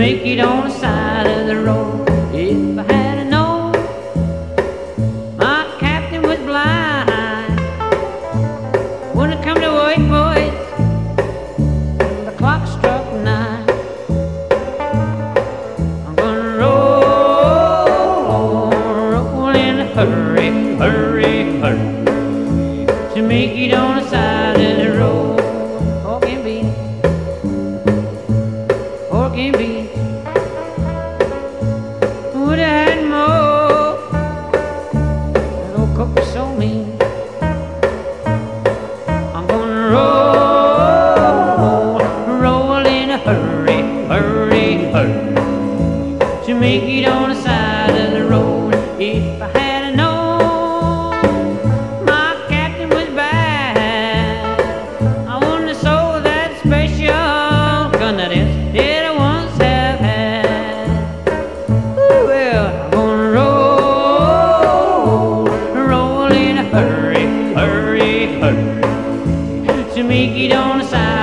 make it on the side of the road. If I had a known my captain was blind, when it come to work, boys, the clock struck nine. I'm gonna roll, roll in a hurry, hurry, hurry to make it on the side make it on the side of the road. If I had known my captain was bad, I wouldn't sold that special gun that is did I once have had. Ooh, well, I'm gonna roll, roll in a hurry, hurry, hurry to make it on the side